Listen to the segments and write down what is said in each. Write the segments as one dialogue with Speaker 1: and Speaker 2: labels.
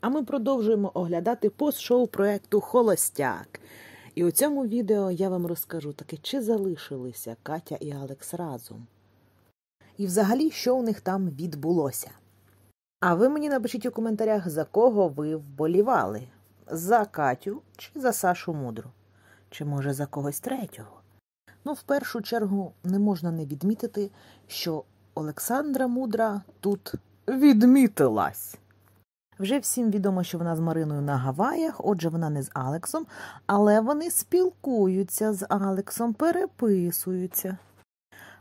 Speaker 1: А ми продовжуємо оглядати пост-шоу проекту Холостяк. І у цьому відео я вам розкажу таки, чи залишилися Катя і Алекс разом. І взагалі, що у них там відбулося. А ви мені напишіть у коментарях, за кого ви вболівали: за Катю чи за Сашу Мудру, чи може за когось третього. Ну, в першу чергу, не можна не відмітити, що Олександра Мудра тут відмітилась. Вже всім відомо, що вона з Мариною на Гаваях, отже, вона не з Алексом, але вони спілкуються з Алексом, переписуються.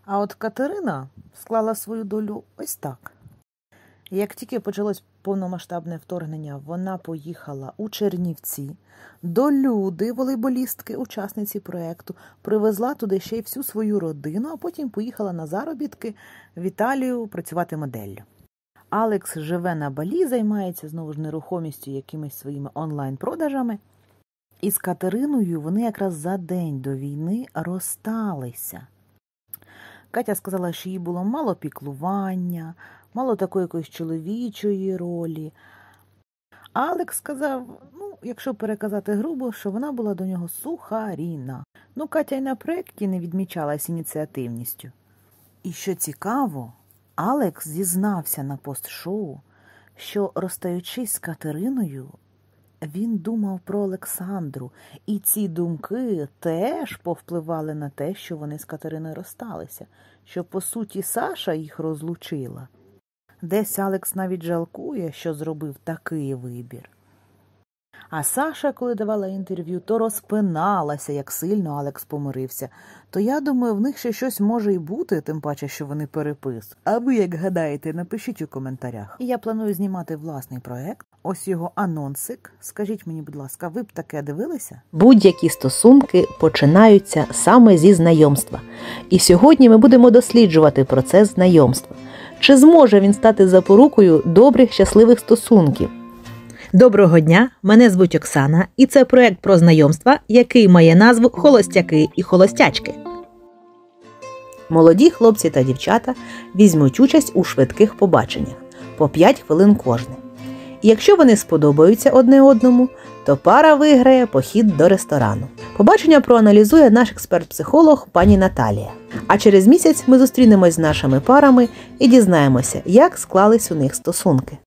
Speaker 1: А от Катерина склала свою долю ось так. Як тільки почалось повномасштабне вторгнення, вона поїхала у Чернівці до люди, волейболістки, учасниці проєкту, привезла туди ще й всю свою родину, а потім поїхала на заробітки в Італію працювати моделлю. Алекс живе на балі, займається знову ж нерухомістю якимись своїми онлайн-продажами. І з Катериною вони якраз за день до війни розсталися. Катя сказала, що їй було мало піклування, мало такої якоїсь чоловічої ролі. Алекс сказав, ну, якщо переказати грубо, що вона була до нього сухаріна. Ну, Катя й на проєкті не відмічалась ініціативністю. І що цікаво, Алекс зізнався на пост-шоу, що, розстаючись з Катериною, він думав про Олександру, і ці думки теж повпливали на те, що вони з Катериною розсталися, що, по суті, Саша їх розлучила. Десь Алекс навіть жалкує, що зробив такий вибір. А Саша, коли давала інтерв'ю, то розпиналася, як сильно Алекс помирився. То я думаю, в них ще щось може й бути, тим паче, що вони перепис. А ви, як гадаєте, напишіть у коментарях. Я планую знімати власний проект. Ось його анонсик. Скажіть мені, будь ласка, ви б таке дивилися?
Speaker 2: Будь-які стосунки починаються саме зі знайомства. І сьогодні ми будемо досліджувати процес знайомства. Чи зможе він стати запорукою добрих щасливих стосунків? Доброго дня! Мене звуть Оксана, і це проект про знайомства, який має назву Холостяки і холостячки. Молоді хлопці та дівчата візьмуть участь у швидких побаченнях по 5 хвилин кожне. І якщо вони сподобаються одне одному, то пара виграє похід до ресторану. Побачення проаналізує наш експерт-психолог пані Наталія. А через місяць ми зустрінемось з нашими парами і дізнаємося, як склались у них стосунки.